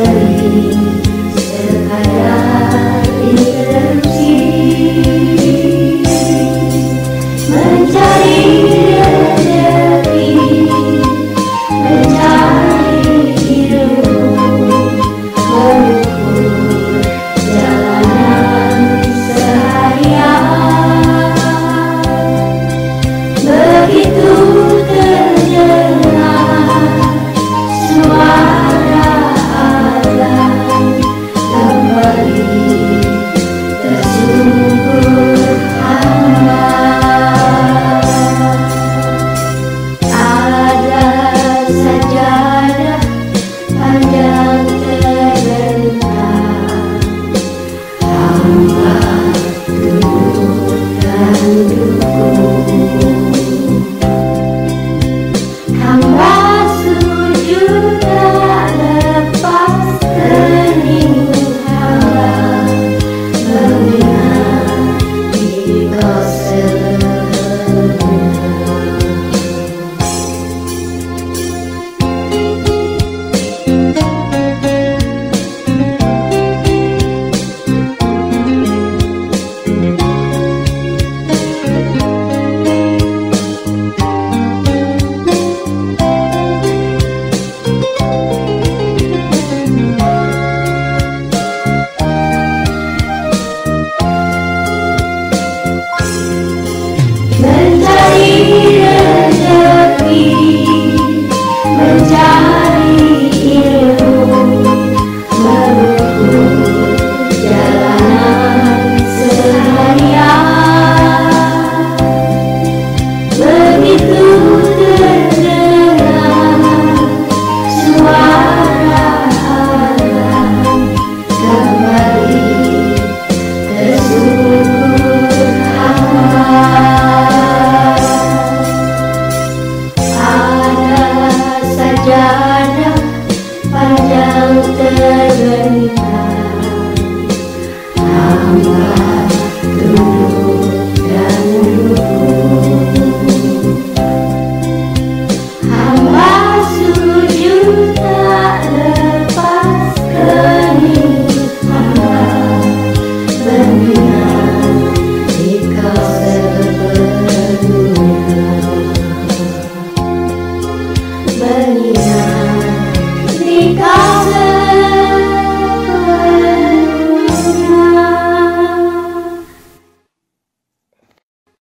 feliz. El Hallelujah.